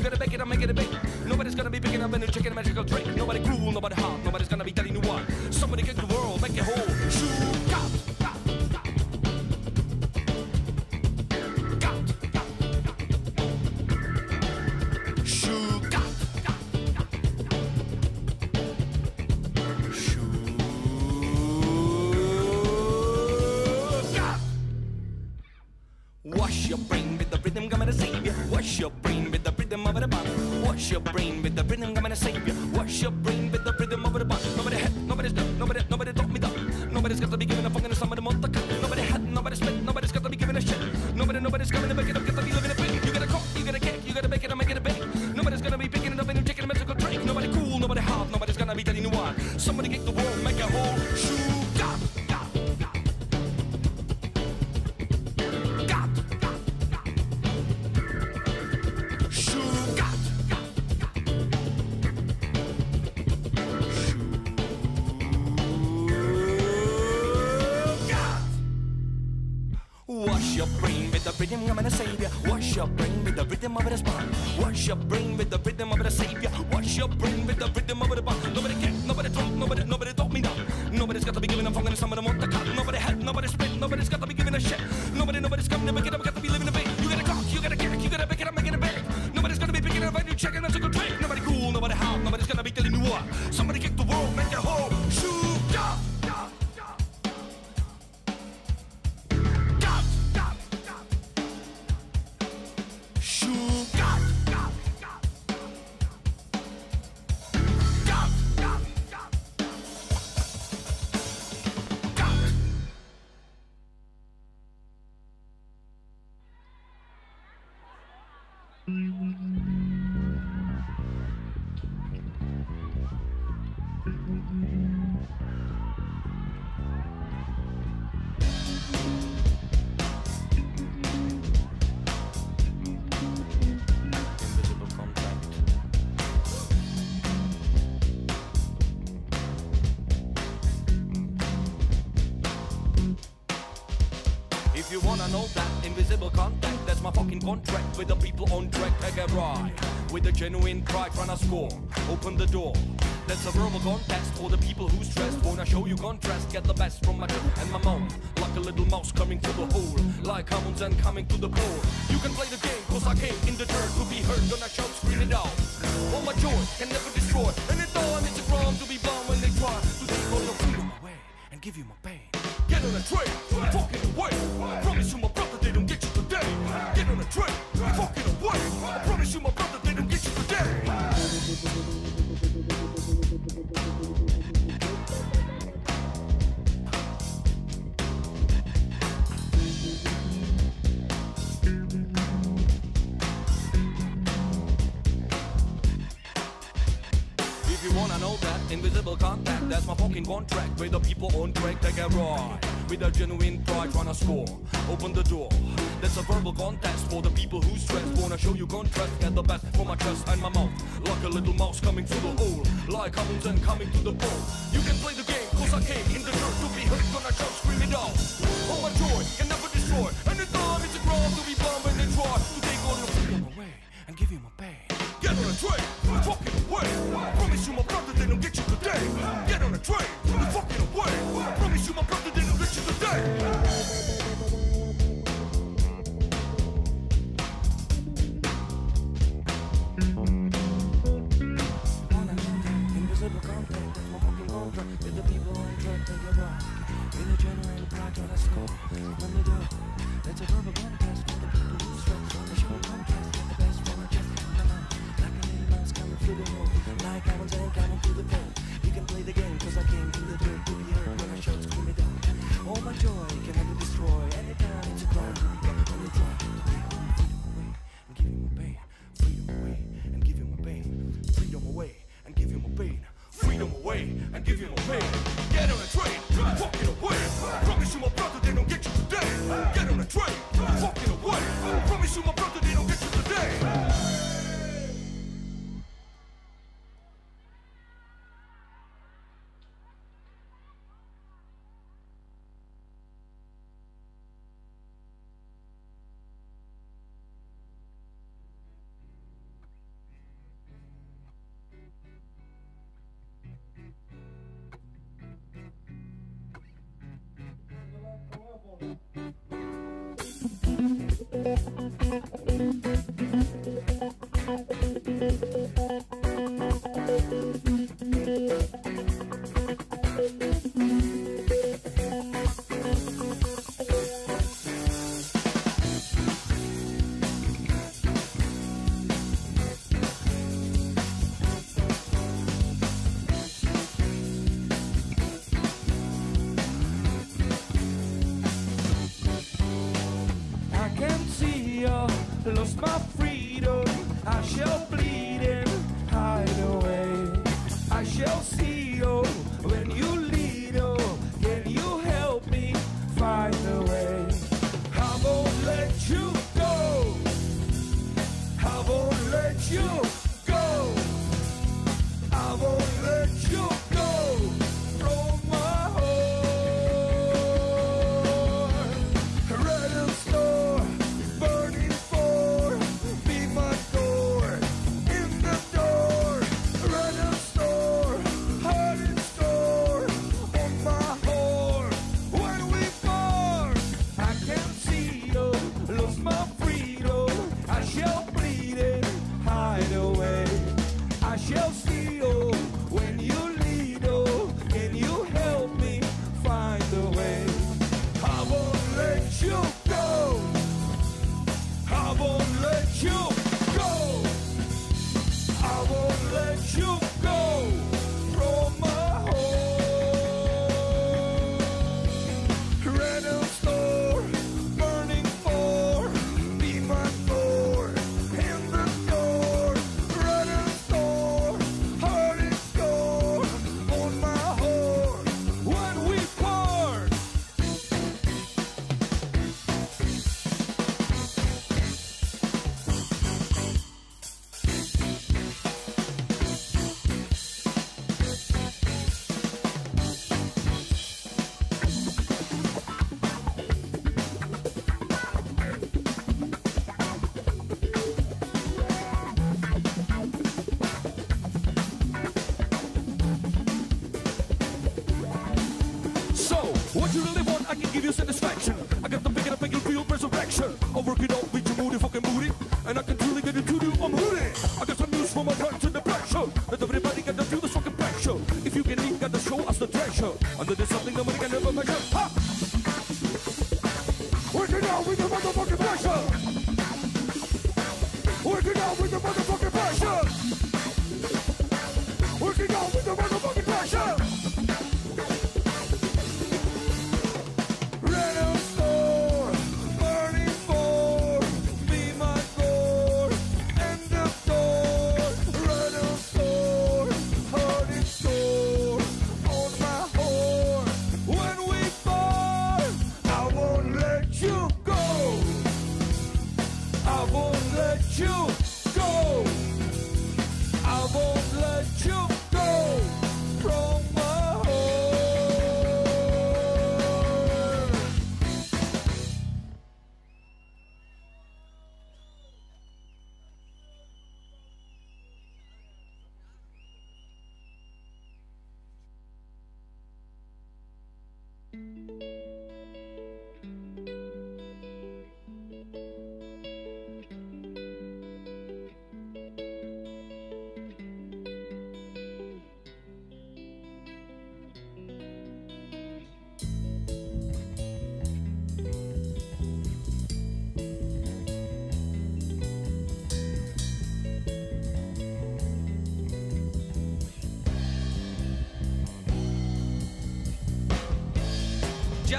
You gotta make it, I'm making it big. Nobody's gonna be picking up any chicken, a magical drink. Nobody cool, nobody hot, nobody's gonna be telling you what. Somebody kick the world, make it whole. Shoot. your. contract with the people on track. Take get ride with a genuine pride, trying to score. Open the door. That's a verbal contest for the people who's stressed. Wanna show you contrast, get the best from my tip and my mouth. Like a little mouse coming to the hole, like commons and coming to the pole. You can play the game, cause I came in the dirt to be heard. Gonna shout, scream it out. All my joy can never destroy. And it's on, it's a crime to be bound when they try to take all your freedom away and give you my pain. Get on a train, fucking away. Promise you my Away. I promise you, my brother, they don't get you today. If you wanna know that, invisible contact, that's my fucking contract. Where the people on track, take a ride. With a genuine pride, tryna score. Open the door. It's a verbal contest for the people who stress. Wanna show you contrast, get the best for my chest and my mouth. Like a little mouse coming through the hole, like Hamilton coming to the ball. You can play the game, cause I came in the dirt to be hurt, gonna jump, scream it out. Oh my joy, and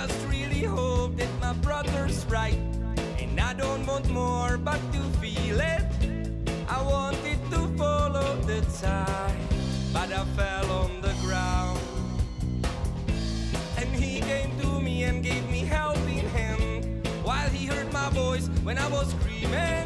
just really hope that my brother's right. And I don't want more but to feel it. I wanted to follow the tide, but I fell on the ground. And he came to me and gave me helping hand while he heard my voice when I was screaming.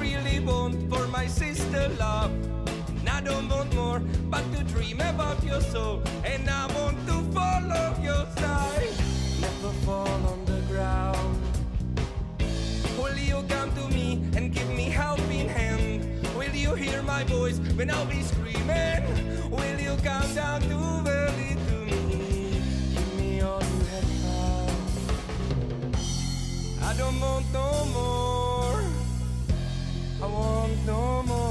really want for my sister love. And I don't want more, but to dream about your soul. And I want to follow your side. Never fall on the ground. Will you come to me and give me helping hand? Will you hear my voice when I'll be screaming? Will you come down to valley to me? Give me all you have found. I don't want no more no more.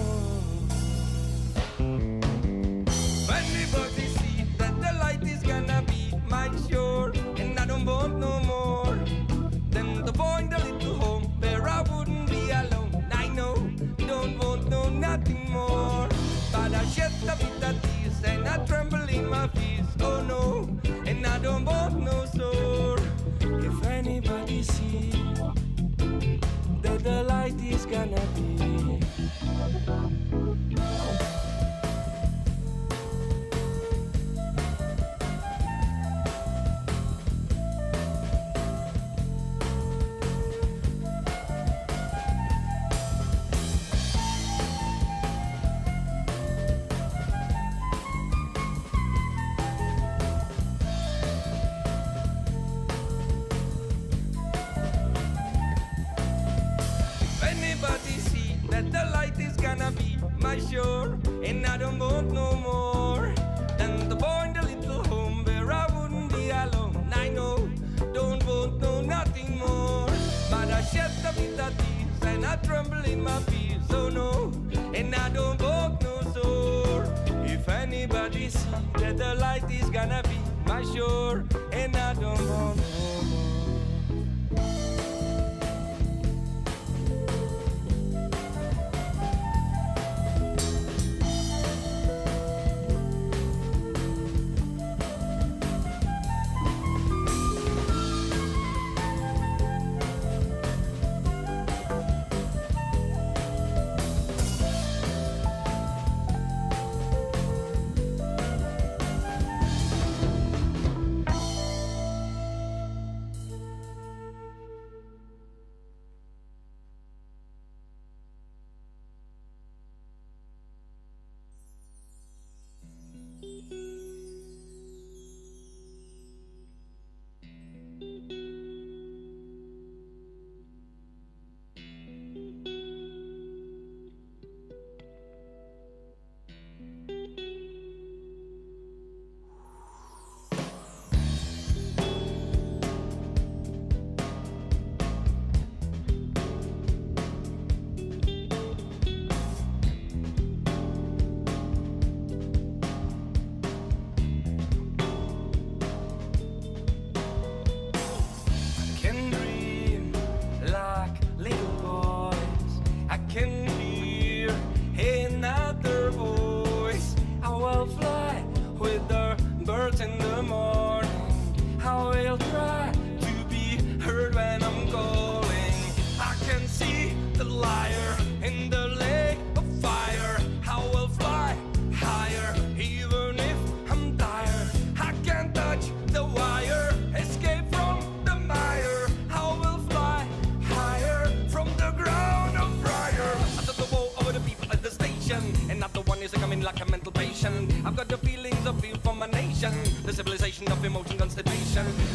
of emotion constipation.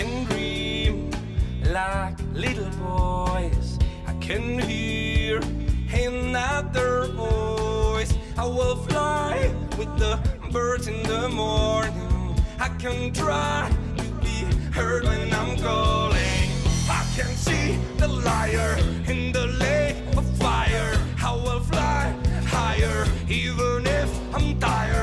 Can dream like little boys. I can hear another voice. I will fly with the birds in the morning. I can try to be heard when I'm calling. I can see the liar in the lake of fire. I will fly higher even if I'm tired.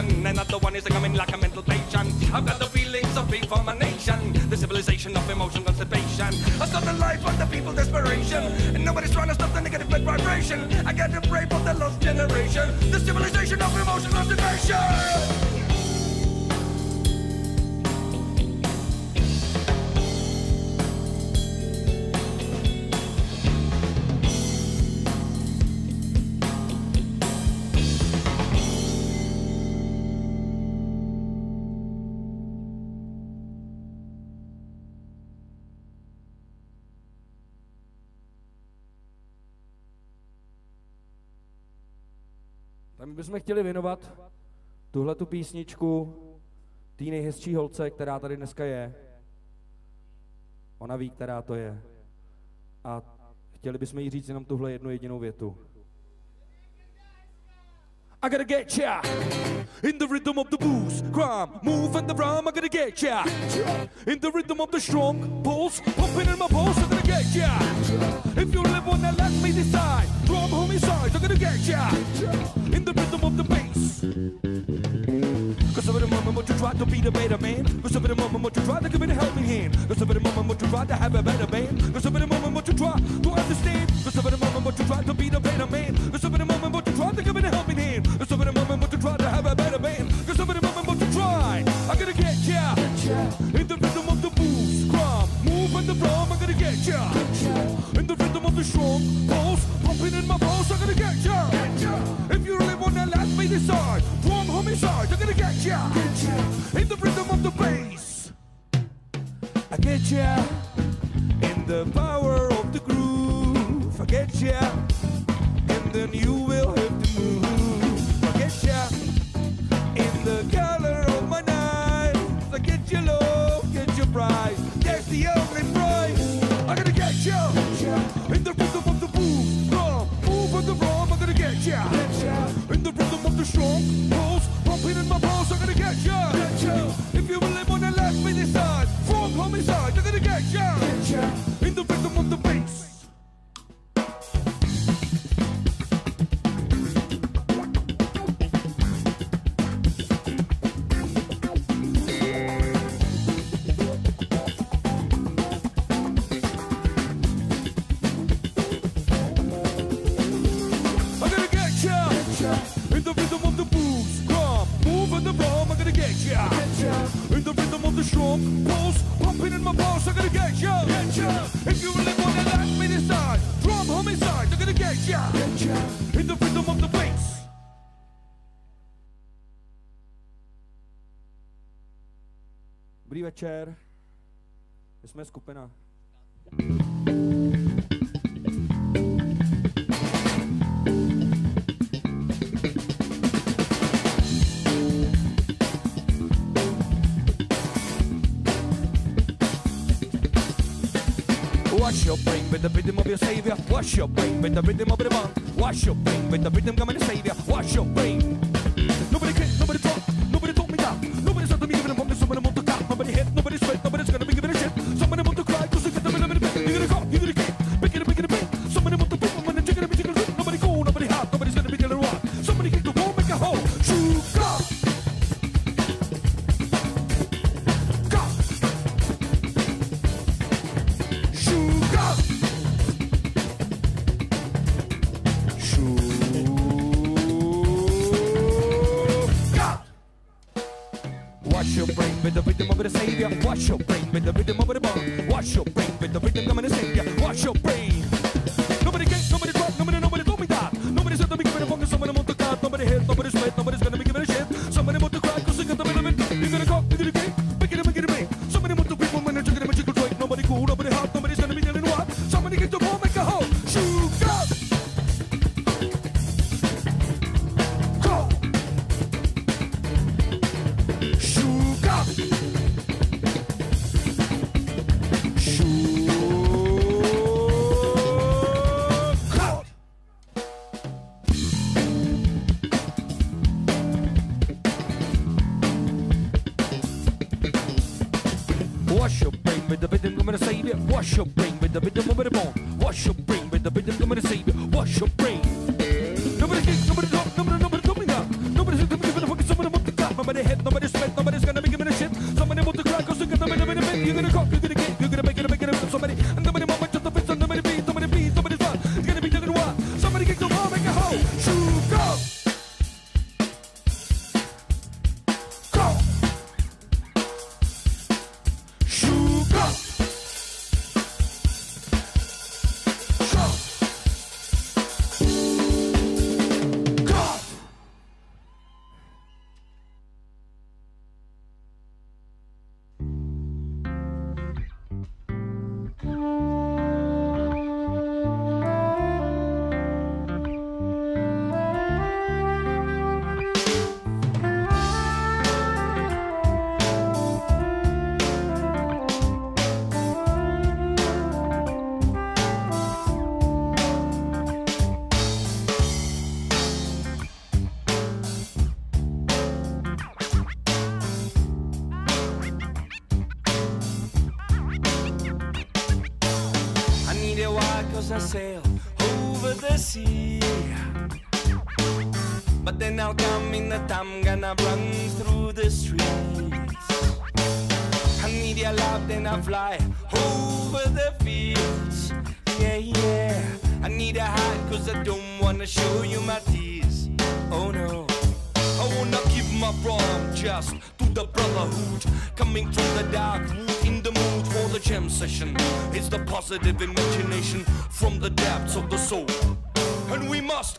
At the. Another one is coming like a mental patient. I've got the feelings of being for my nation. The civilization of emotion constipation. I stop the life of the people desperation. And nobody's trying to stop the negative vibration. I got to pray for the lost generation. The civilization of emotion constipation. My bychom chtěli věnovat tuhle tu písničku té nejhezčí holce, která tady dneska je. Ona ví, která to je. A chtěli bychom jí říct jenom tuhle jednu jedinou větu. I gotta get ya in the rhythm of the blues, crime, move and the rhyme. I gotta get ya in the rhythm of the strong pulse, pumping in my pulse. I gotta get ya. If you live on that, let me decide. Drum homicide. I gotta get ya rhythm of the bass. Cause of the moment what you try to be the better man. Cause of the moment what you try to give me a helping hand. Cause of the moment what you try to have a better man. Cause of the moment what you try to understand. Cause of the moment what you try to be the better man. Cause of the moment what you try to give me a helping hand. Cause of the moment what you try to have a better man. Cause of the moment what you try. I gotta get ya. In the rhythm of the blues, crumb, move and the drum. I gotta get ya. In the rhythm of the strong pulse, pumping in my pulse. I gotta get ya. Really wanna let me decide, drum homicide. I gotta get ya. In the rhythm of the bass. Dobrý večer. My jsme skupina. Wash your brain with the rhythm of your savior. Wash your brain with the rhythm of the man. Wash your brain with the rhythm coming to savior. Wash your brain. Nobody can, nobody talk. Wash your brain with the rhythm of the bone. Wash your brain with the coming to save you. Wash your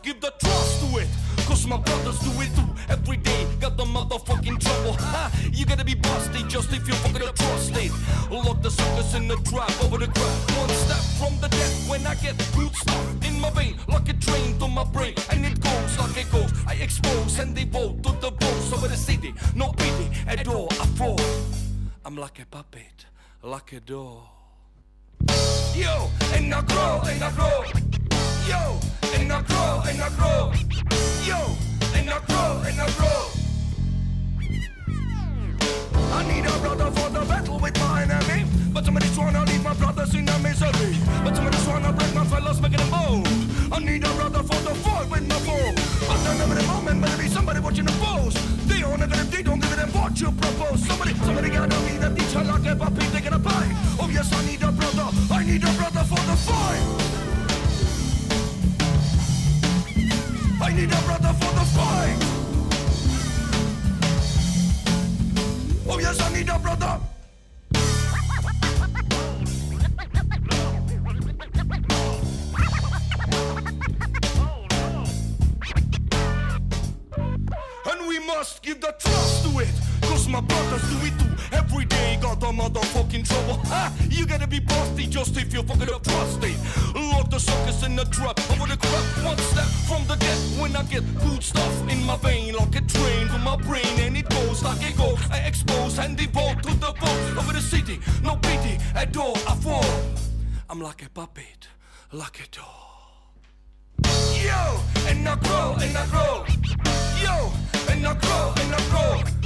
Give the trust to it. Cause my brothers do it too. Every day Got the motherfucking trouble. Ha! You gotta be busted just if you fucking trust it Lock the suckers in the trap over the crap. One step from the death when I get stuff in my vein Like a train to my brain. And it goes like it goes. I expose and they vote to the bones over the city No pity at all. I fall. I'm like a puppet, like a doll. Yo, and I grow, and I grow Yo, and I grow, and I grow. Yo, and I grow, and I grow. I need a brother for the battle with my enemy. But somebody's trying to leave my brothers in a misery. But somebody's trying to break my fellows, making them bold I need a brother for the fight with my foe. But I never the moment, better be somebody watching the post They don't give they don't give them what you propose. Somebody, somebody gotta be the teacher like a puppy taking a bite Oh yes, I need a brother, I need a brother for the fight I need a brother for the fight Oh yes, I need a brother. And we must give the trust to it. Cause my brothers do it too. Every day got the motherfucking trouble. Ha! You gotta be busty just if you're fucking up trusty. Lock the suckers in the trap over the crap. One step from the death when I get good stuff in my vein. Like a train to my brain and it goes like it goes. I expose and devote to the vote over the city. No pity at all. I fall. I'm like a puppet, like a doll. Yo, and I grow, and I grow. Yo, and I grow, and I grow.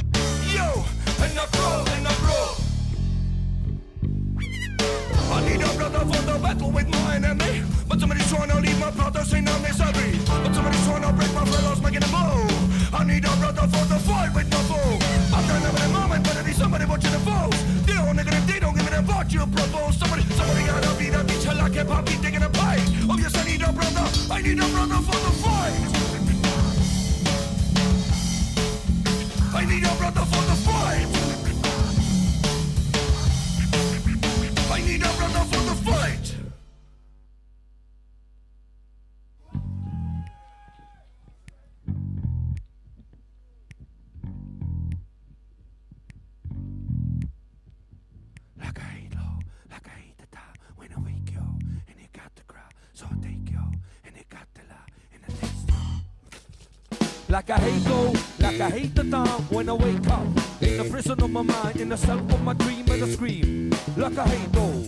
Like I hate low, like I hate the time when I wake up, in the prison of my mind, in the cell of my dream and I scream. Like I hate low.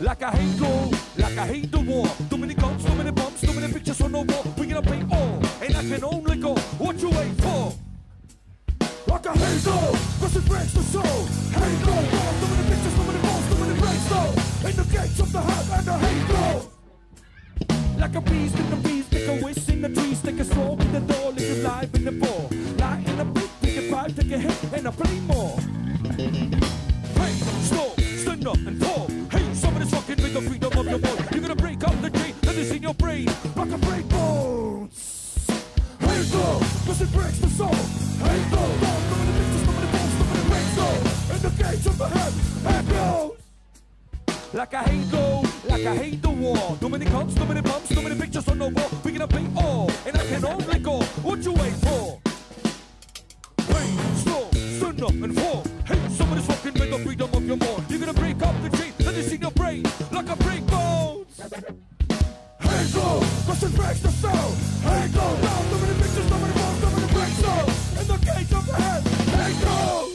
Like I hate gold, like I hate the war. Too many guns, too many bombs, too many pictures on the wall. We gonna pay all, and I can only go. What you wait for? Like I hate gold, cause it breaks the soul. Hate gold, too many pictures, too many bombs, too many breaks though. In the gates of the heart and the hate gold. Like a beast in the beast, take a wish in the trees, take a stroll in the door, live your life in the ball. Lie in the pit, take a five, take a hit, and I play more. Hey, stop, stand up and fall. Hey, somebody's fucking with the freedom of your voice. You're gonna break up the tree that is in your brain, like a break bones. Hey, go, cause it breaks the soul. Hey, go, down, so many pictures, so many bones, so many breaks go. In the gates of the head, echoes. Like I hate gold, like I hate the war. Too many guns, too many bumps, too many pictures on the wall. We gonna pay all, and I can only go. What you wait for? Hey, stop, stand up and fall. Hey, somebody's fucking with the freedom of your mind. You're gonna break up the chain that is in your brain, like a break bones. Hey, go, cause it breaks the soul. Hey, go, down, too many pictures, too many bones, too many breaks so. In the gates of the head, hey, goes.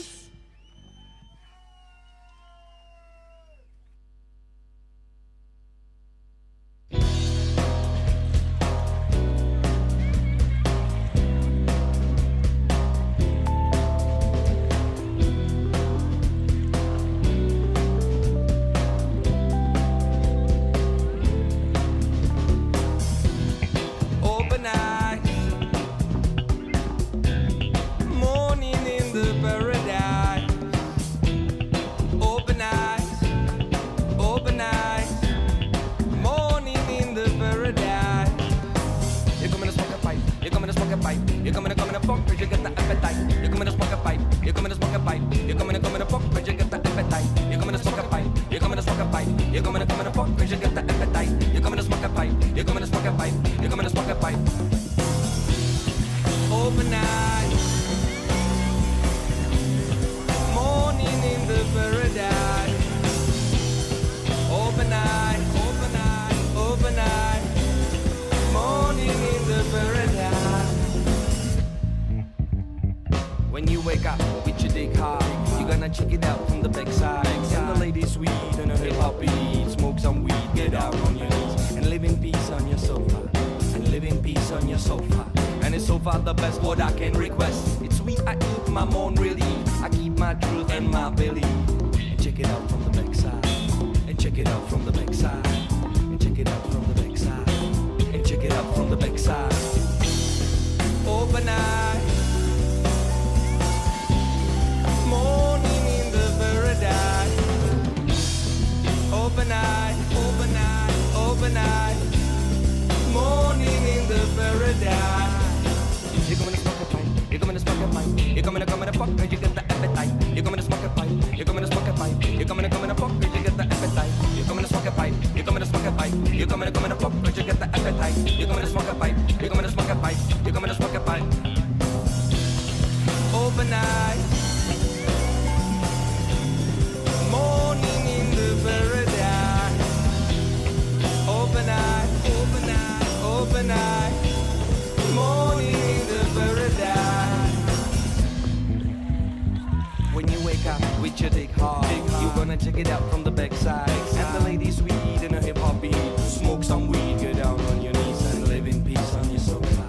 Peace on your sofa. And it's so far the best what I can request. It's sweet, I eat my moan really. I keep my truth and my belly. And check it out from the backside. And check it out from the backside. And check it out from the backside. And check it out from the backside. Open eyes. Morning in the paradise. Eye, eye, eye. Morning in the paradise. You're coming to smoke a pipe. You're coming to smoke a pipe. You're coming to come in a fuck cause you get the appetite. You're coming to smoke a pipe. You're coming to smoke a pipe. You're coming to come in a fuck cause you get the appetite. You're coming to smoke a pipe. You're coming to smoke a pipe. You're coming to come in a fuck cause you get the appetite. You're coming to smoke a pipe. You're coming to smoke a pipe. You're coming to smoke a pipe. Open we should dig hard. You're gonna check it out from the backside. backside. And the ladies we eat in a hip hop beat. Smoke some weed, go down on your knees and live in peace on your sofa.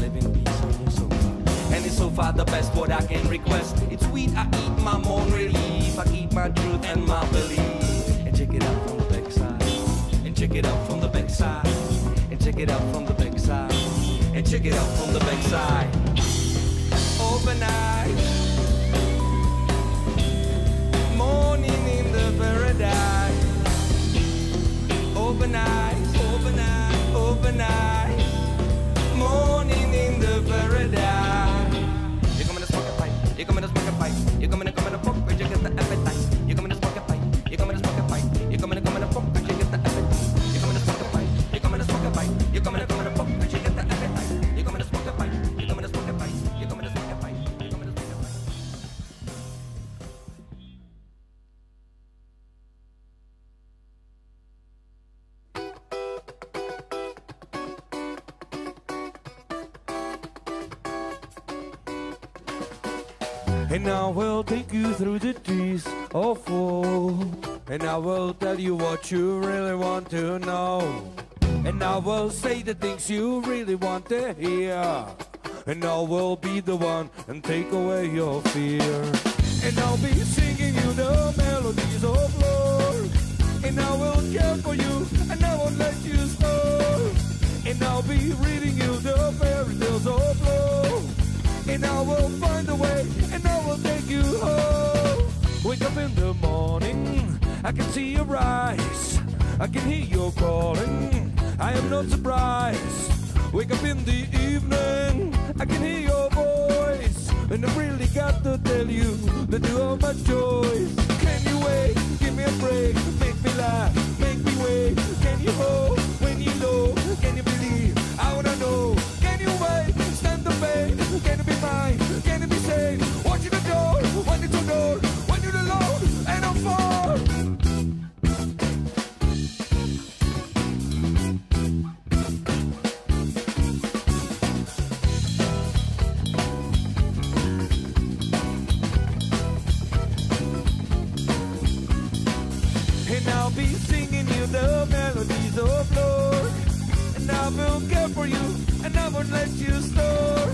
Live in peace on your sofa. And it's so far the best what I can request. It's weed I eat my moan relief. I keep my truth and my belief. And check it out from the backside. And check it out from the backside. And check it out from the backside. And check it out from the backside. Overnight. Morning in the paradise. Open eyes, open eyes, open eyes. Morning in the paradise. You come in to smoke a pipe, you come in to smoke a pipe, you come in to come in poke, but you get the you through the trees of old. And I will tell you what you really want to know. And I will say the things you really want to hear. And I will be the one and take away your fear. And I'll be singing you the melodies of Lord. And I will care for you and I won't let you stop. And I'll be reading you the fairy tales of love. And I will find a way, and I will take you home. Wake up in the morning, I can see your eyes. I can hear you calling, I am not surprised. Wake up in the evening, I can hear your voice. And I really got to tell you that you are my choice. Can you wait? Give me a break, make me laugh, make me wait. Can you hold when you know? Can it be mine? Can it be safe? Watching the door when it's alone, when you're alone and I'm far. And I'll be singing you the melodies of Lord. And I will care for you, and I won't let you store.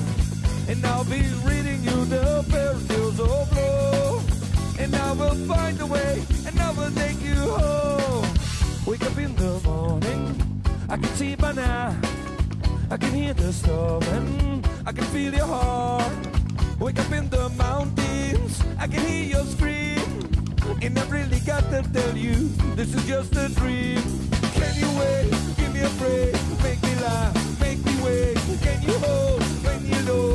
And I'll be reading you the tales of love. And I will find a way, and I will take you home. Wake up in the morning, I can see by now. I can hear the storm, and I can feel your heart. Wake up in the mountains, I can hear your scream. And I really got to tell you, this is just a dream. Can you wait? Give me a break. Make me laugh. Make me wait. Can you hold when you know?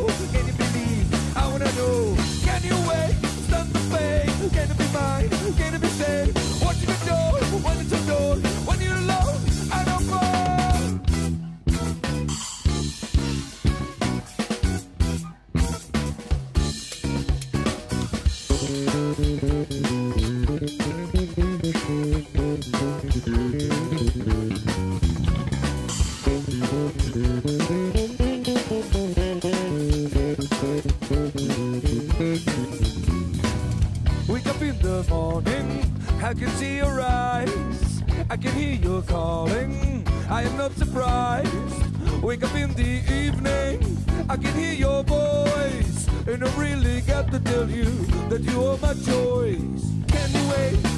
You calling, I am not surprised. Wake up in the evening, I can hear your voice. And I really got to tell you that you are my choice. Can you wait?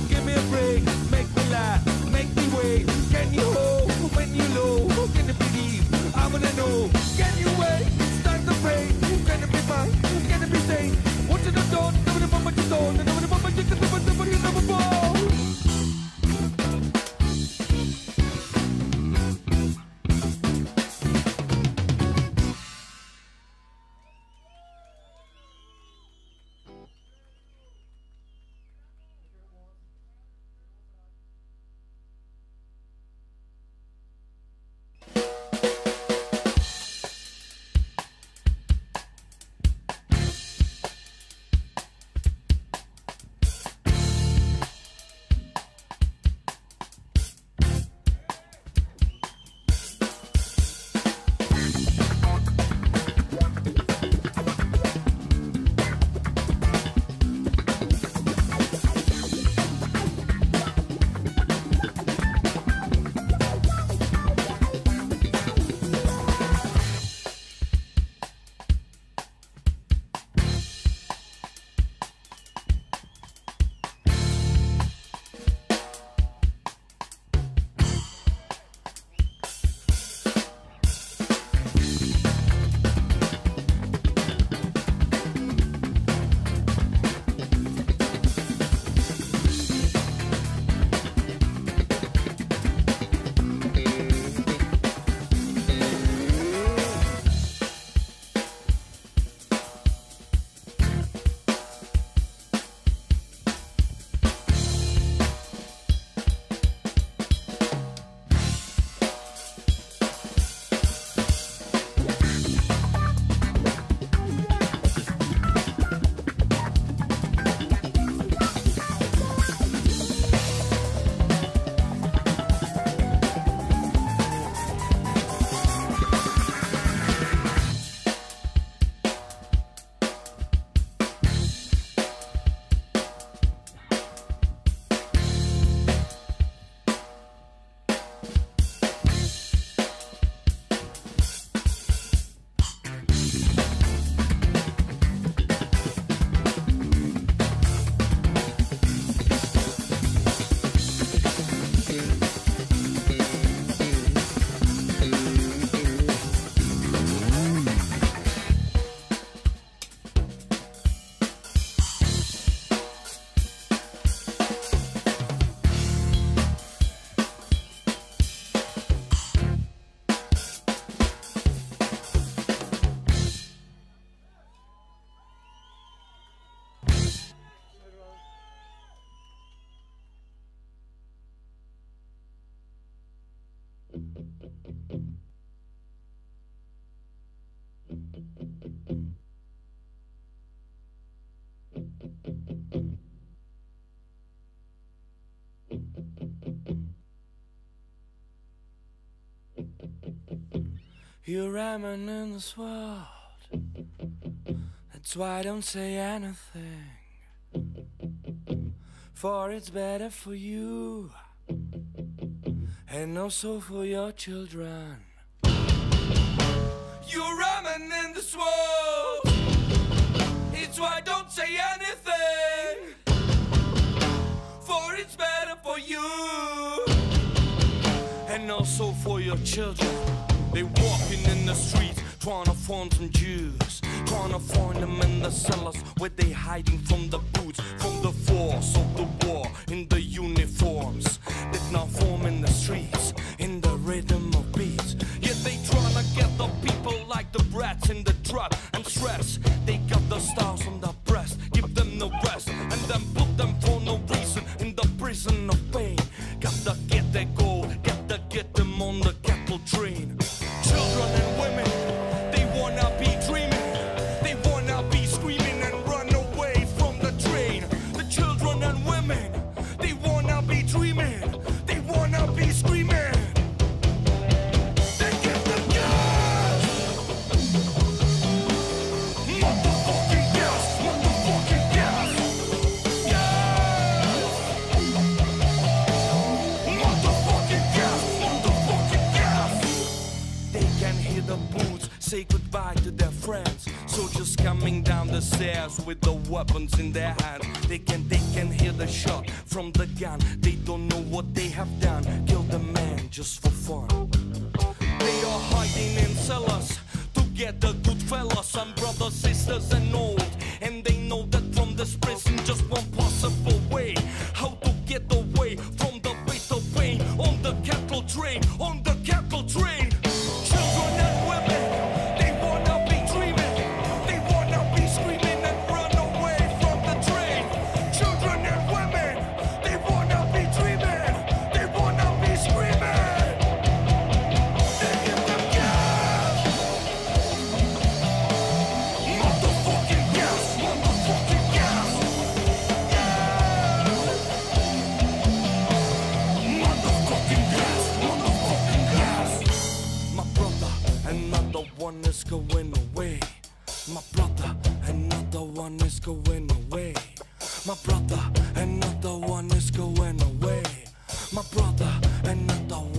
You're ramming in this world. That's why I don't say anything. For it's better for you and also for your children. You're ramming in this world. It's why I don't say anything. For it's better for you and also for your children. They walking in the streets trying to find some Jews, trying to find them in the cellars where they hiding from the boots, from the force of the war in the uniforms. They now one is going away. My brother, another one is going away. My brother, another one is going away. My brother, another one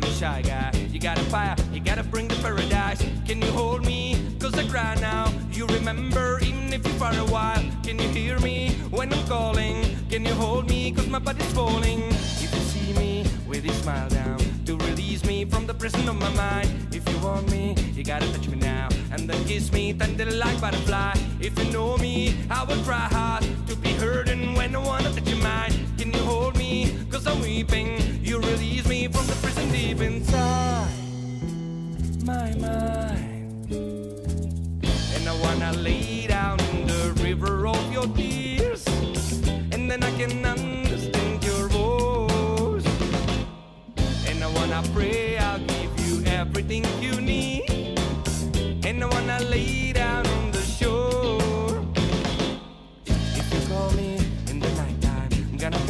I'm a shy guy. You got a fire, you gotta bring the paradise. Can you hold me? Cause I cry now. You remember, even if you're far a while. Can you hear me when I'm calling? Can you hold me? Cause my body's falling. If you see me with a smile down, to release me from the prison of my mind. If you want me, you gotta touch me now. And then kiss me tender like butterfly. If you know me, I will try hard to be hurting when I wanna I'm weeping. You release me from the prison deep inside my mind. And I wanna lay down in the river of your tears. And then I can understand your voice. And I wanna pray I'll give you everything you need. And I wanna lay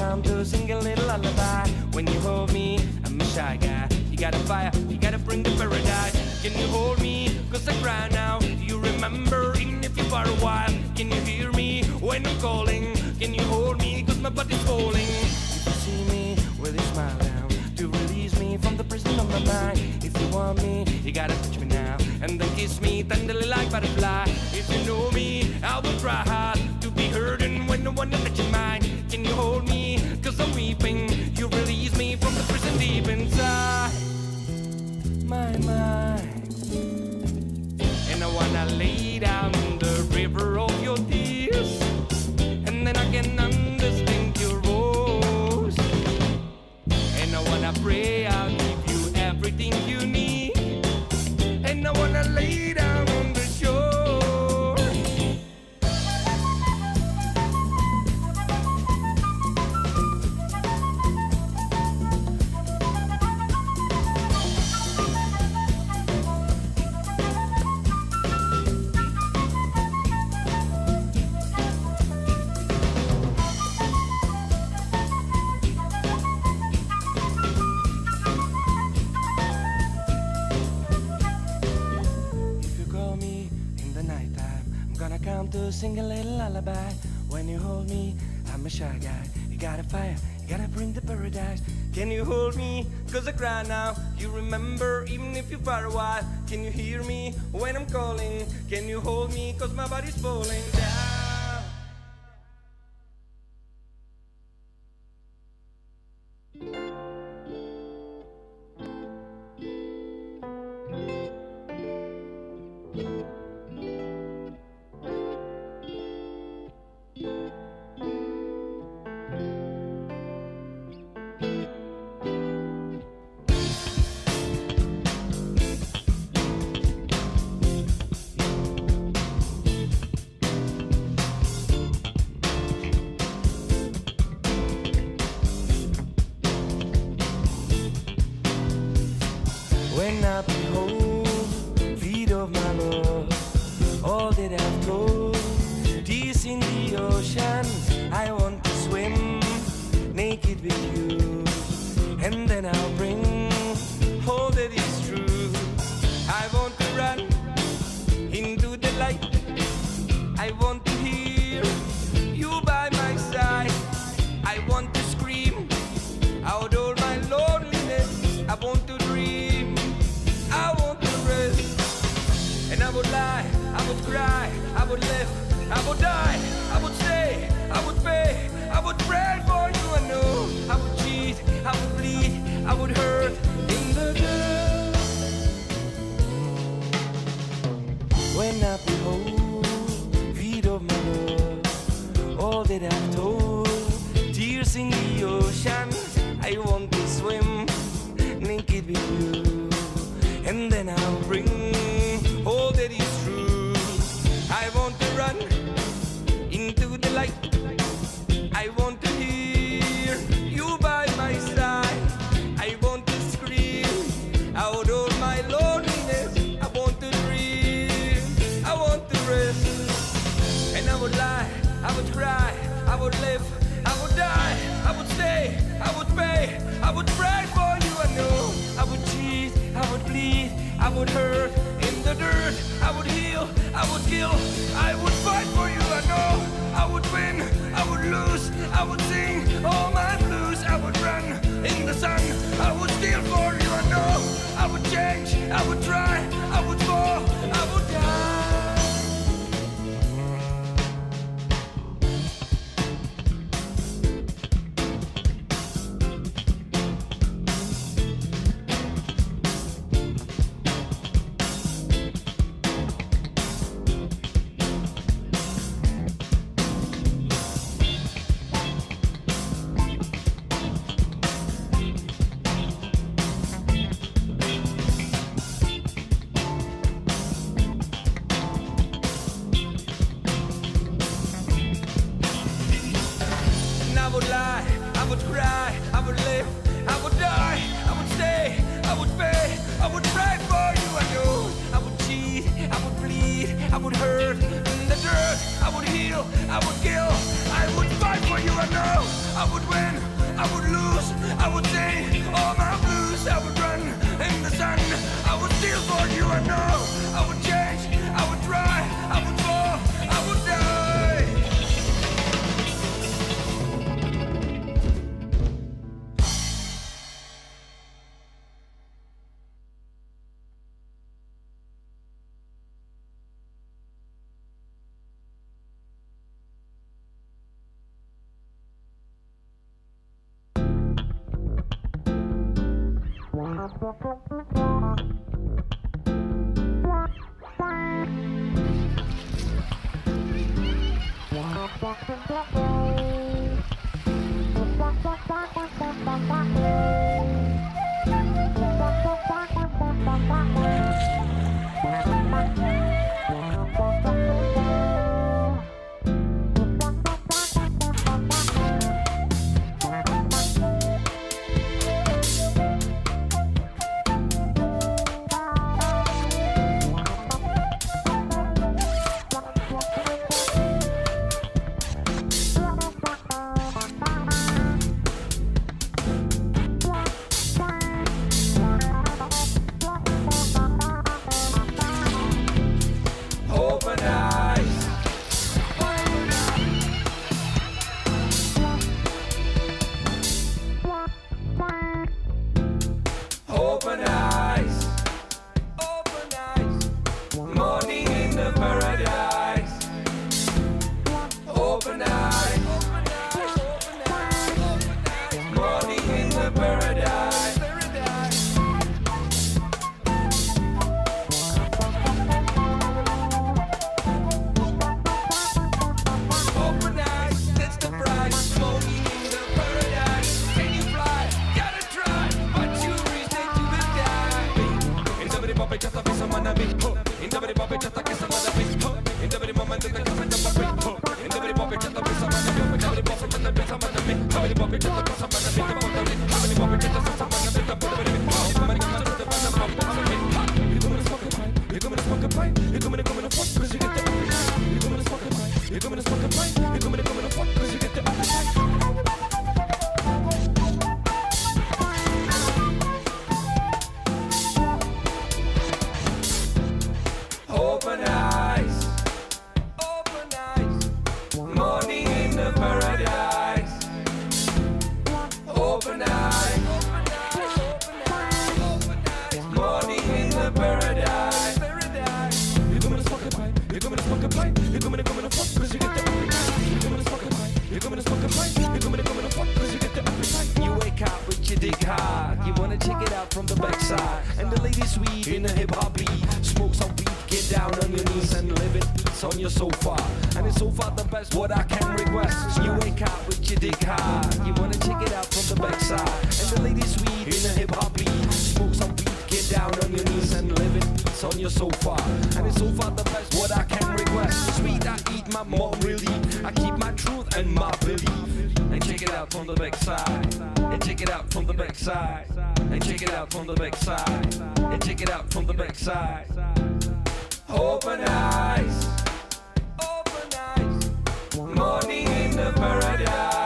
I'm gonna sing a little lullaby. When you hold me, I'm a shy guy. You got a fire, you gotta bring the paradise. Can you hold me? Cause I cry now. Do you remember, even if you're far a while? Can you hear me when I'm calling? Can you hold me? Cause my body's falling. If you see me with a smile down to release me from the prison of my mind. If you want me, you gotta touch me now and then kiss me tenderly like butterfly. If you know me, I will try hard to be and when no one touch your mind. Can you hold me? I'm weeping. You release me from the prison deep inside my mind. And I wanna lay down the river of your tears. And then I can understand your voice. And I wanna pray I'll give you everything you need. Shy guy. You got a fire, you gotta bring the paradise. Can you hold me? Cause I cry now. You remember, even if you're far a while. Can you hear me when I'm calling? Can you hold me? Cause my body's falling down. Would live, I would die, I would stay, I would pay, I would pray for you. I know I would cheat, I would bleed, I would hurt in the dirt. When I behold feet of my love, all that I've told, tears in the ocean, I want to swim naked with you, and then I'll bring all that is run into the light. I want to hear you by my side. I want to scream out all my loneliness. I want to dream. I want to rest. And I would lie, I would cry, I would live, I would die, I would stay, I would pay, I would pray for you. I know I would cheat, I would bleed, I would hurt dirt, I would heal, I would kill, I would fight for you. I know I would win, I would lose, I would sing all my blues, I would run in the sun, I would steal for you. I know I would change, I would try, I would fall, would cry, I would live, I would die, I would stay, I would pay, I would pray for you, I know. I would cheat, I would bleed, I would hurt in the dirt, I would heal, I would kill, I would fight for you, I know. I would win, I would lose, I would sing all my blues, I would run in the sun, I would steal for you, I know. I in a hip hop beat. Smoke some weed, get down on your knees and live it. It's on your sofa, and it's so far the best what I can request. Sweet, I eat my mom really. I keep my truth and my belief. And check it out from the backside. And check it out from the backside. And check it out from the backside. And check it out from the backside. Open eyes. Open eyes. Morning in the paradise.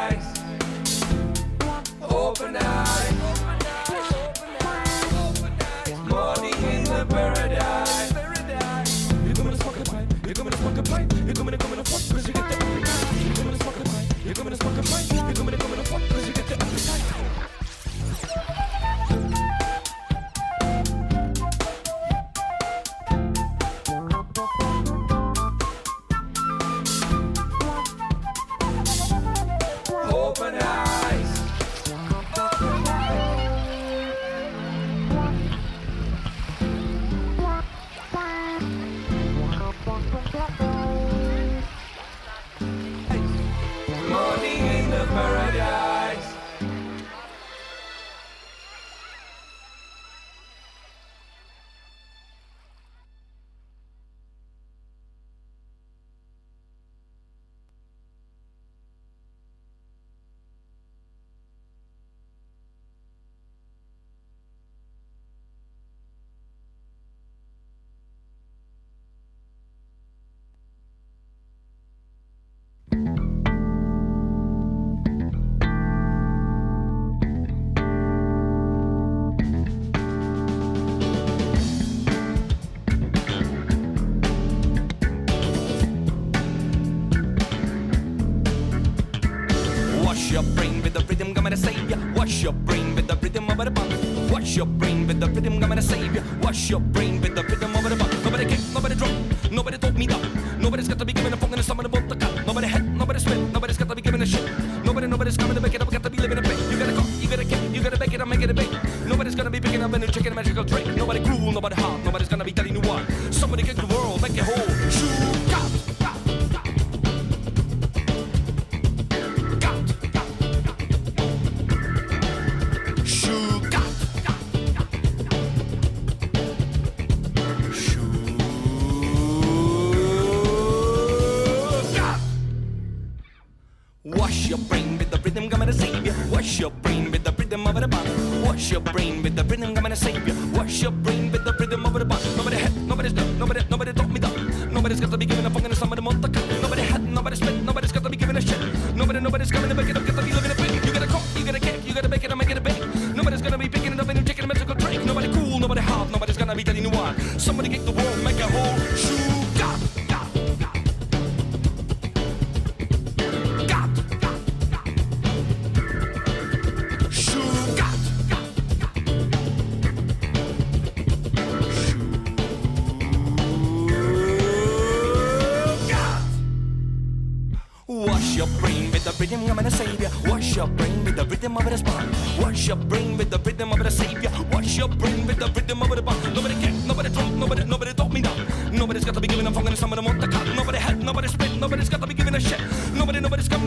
Your brain with the rhythm, I'm gonna save ya. Wash your brain with the rhythm of the bump. Wash your brain with the rhythm, I'm gonna save ya. Wash your brain with the rhythm of the bump. Nobody kick, nobody drop, nobody told me down. Nobody's got to be giving a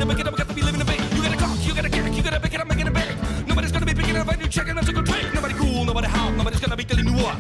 to make it up, got to be living a bit. You gotta cock, you gotta kick, you gotta pick it up, make it a big. Nobody's gonna be picking up and you checking that's a good trick. Nobody cool, nobody hot, nobody's gonna be telling you what.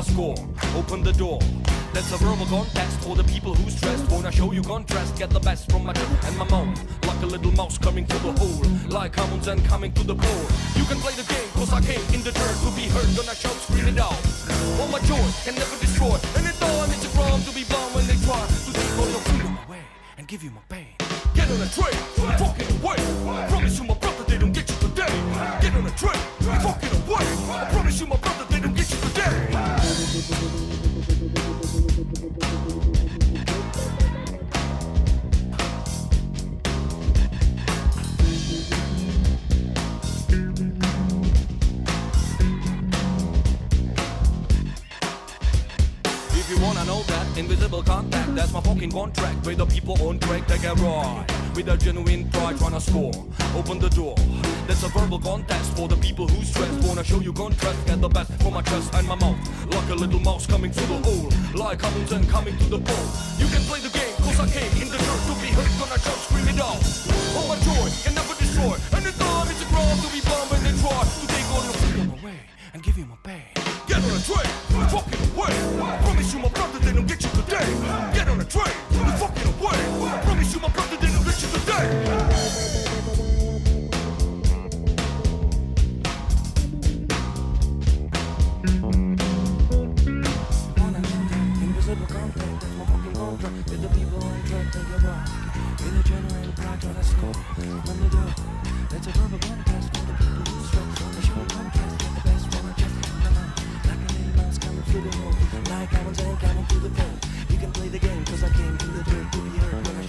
To score. Open the door. That's a verbal contest for the people who stressed. Wanna show you contrast, get the best from my tip and my mouth. Like a little mouse coming through the hole, like Hamilton coming to the pole. You can play the game, cause I came in the dirt to be heard. Gonna shout, scream it out. All my joy can never destroy. And it's all it's a crime to be blind when they try to take all your freedom away and give you my pain. Get on a train, fucking away. Promise you, my brother, they don't get you today. Get on a train, you wanna know that invisible contact, that's my fucking contract. With the people on track, take a ride. With a genuine pride, tryna score. Open the door. That's a verbal contest for the people who stress. Wanna show you contrast, get the best from my chest and my mouth. Like a little mouse coming through the hole. Like Hamilton coming to the pole. You can play the game, cause I came in the dirt to be heard. Gonna shout, scream it out. All my joy can never destroy. And the time is a crime to be bomb when they try to take all your freedom away and give you my pain. Get on a train, you fucking away. Promise you, my brother, they don't get you today. Get on a train, you fucking away. Promise you, my brother, they don't get you today. Invisible contact, that's my fucking contract. With the people on track, take a verbal contest for the people who stress. The show contrast, like I don't the You can play the I came the dirt hurt when I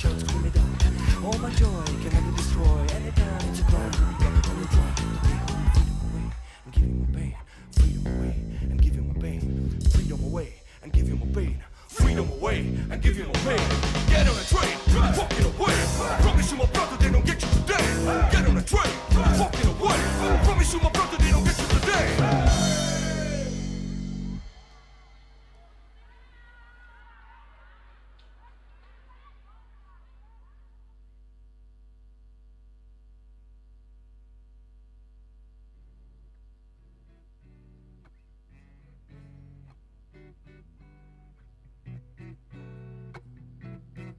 All my joy can Anytime it's a crime Freedom away and give you my pain. Freedom away and give you my pain. Freedom away and give you my pain. Get on a train, walking away. Promise you my brother they don't get you today. Get on a train, walking away. Promise you my brother they don't get you